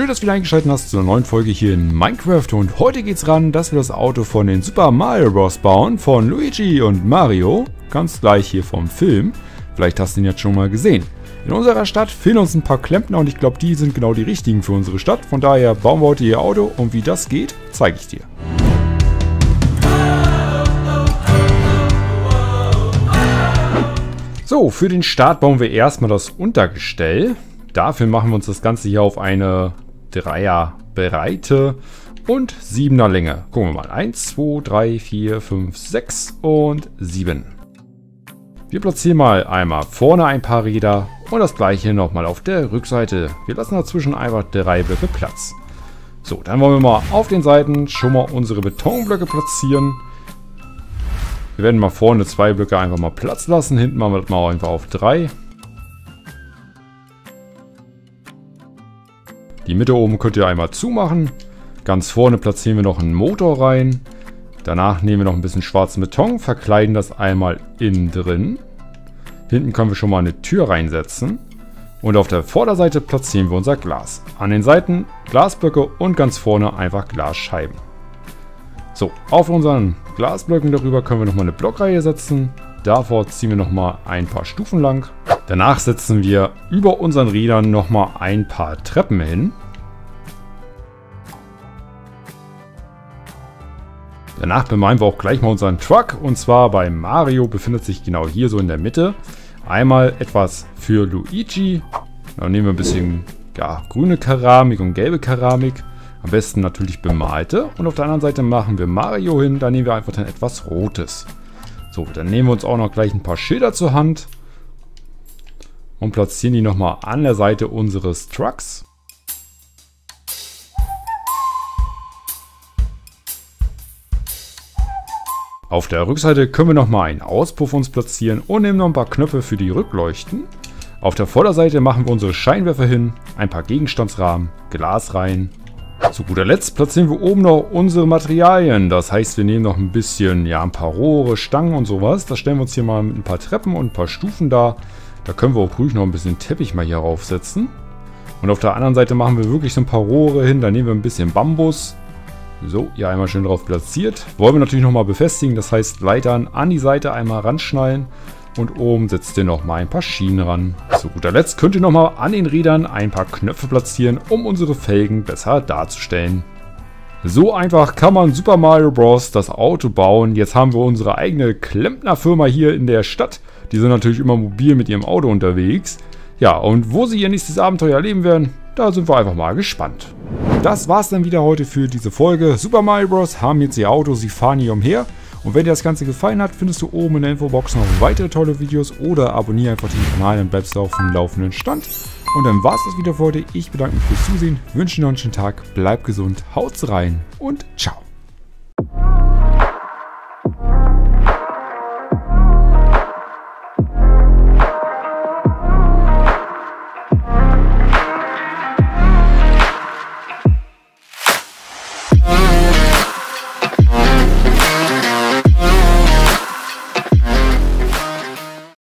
Schön, dass du wieder eingeschaltet hast zu einer neuen Folge hier in Minecraft und heute geht's ran, dass wir das Auto von den Super Mario Bros. bauen, von Luigi und Mario, ganz gleich hier vom Film. Vielleicht hast du ihn jetzt schon mal gesehen. In unserer Stadt fehlen uns ein paar Klempner und ich glaube, die sind genau die richtigen für unsere Stadt. Von daher bauen wir heute ihr Auto und wie das geht, zeige ich dir. So, für den Start bauen wir erstmal das Untergestell. Dafür machen wir uns das Ganze hier auf eine 3er Breite und 7er Länge. Gucken wir mal. 1, 2, 3, 4, 5, 6 und 7. Wir platzieren mal einmal vorne ein paar Räder und das gleiche nochmal auf der Rückseite. Wir lassen dazwischen einfach drei Blöcke Platz. So, dann wollen wir mal auf den Seiten schon mal unsere Betonblöcke platzieren. Wir werden mal vorne zwei Blöcke einfach mal Platz lassen. Hinten machen wir das mal einfach auf drei. Die Mitte oben könnt ihr einmal zumachen. Ganz vorne platzieren wir noch einen Motor rein. Danach nehmen wir noch ein bisschen schwarzen Beton, verkleiden das einmal innen drin. Hinten können wir schon mal eine Tür reinsetzen. Und auf der Vorderseite platzieren wir unser Glas. An den Seiten Glasblöcke und ganz vorne einfach Glasscheiben. So, auf unseren Glasblöcken darüber können wir nochmal eine Blockreihe setzen. Davor ziehen wir nochmal ein paar Stufen lang. Danach setzen wir über unseren Rädern nochmal ein paar Treppen hin. Danach bemalen wir auch gleich mal unseren Truck. Und zwar bei Mario befindet sich genau hier so in der Mitte. Einmal etwas für Luigi. Dann nehmen wir ein bisschen ja, grüne Keramik und gelbe Keramik. Am besten natürlich bemalte. Und auf der anderen Seite machen wir Mario hin. Da nehmen wir einfach dann etwas Rotes. So, dann nehmen wir uns auch noch gleich ein paar Schilder zur Hand. Und platzieren die nochmal an der Seite unseres Trucks. Auf der Rückseite können wir nochmal einen Auspuff uns platzieren und nehmen noch ein paar Knöpfe für die Rückleuchten. Auf der Vorderseite machen wir unsere Scheinwerfer hin, ein paar Gegenstandsrahmen, Glasreihen zu guter Letzt platzieren wir oben noch unsere Materialien. Das heißt, wir nehmen noch ein bisschen, ja, ein paar Rohre, Stangen und sowas. Das stellen wir uns hier mal mit ein paar Treppen und ein paar Stufen da. Da können wir auch ruhig noch ein bisschen Teppich mal hier raufsetzen. Und auf der anderen Seite machen wir wirklich so ein paar Rohre hin. Da nehmen wir ein bisschen Bambus. So, hier einmal schön drauf platziert. Wollen wir natürlich nochmal befestigen. Das heißt, Leitern an die Seite einmal ranschnallen. Und oben setzt ihr nochmal ein paar Schienen ran. Zu guter Letzt könnt ihr nochmal an den Rädern ein paar Knöpfe platzieren, um unsere Felgen besser darzustellen. So einfach kann man Super Mario Bros. das Auto bauen. Jetzt haben wir unsere eigene Klempnerfirma hier in der Stadt. Die sind natürlich immer mobil mit ihrem Auto unterwegs. Ja, und wo sie ihr nächstes Abenteuer erleben werden, da sind wir einfach mal gespannt. Das war's dann wieder heute für diese Folge. Super Mario Bros. haben jetzt ihr Auto, sie fahren hier umher. Und wenn dir das Ganze gefallen hat, findest du oben in der Infobox noch weitere tolle Videos oder abonniere einfach den Kanal, dann bleibst du auf dem laufenden Stand. Und dann war es das wieder für heute. Ich bedanke mich fürs Zusehen, wünsche dir noch einen schönen Tag, bleib gesund, haut's rein und ciao.